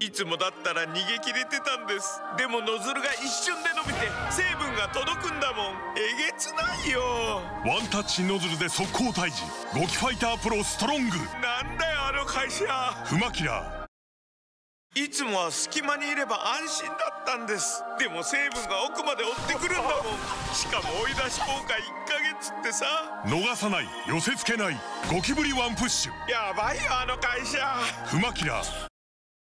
いつもだったら逃げ切れてたんです。でもノズルが一瞬で伸びて成分が届くんだもん。えげつないよ。ワンタッチノズルで速攻退治。ゴキファイタープロストロング。なんだよあの会社。フマキラいつもは隙間にいれば安心だったんです。でも成分が奥まで追ってくるんだもん。しかも追い出し効果1ヶ月ってさ。逃さない。寄せ付けない。ゴキブリワンプッシュ。やばいよあの会社。フマキラ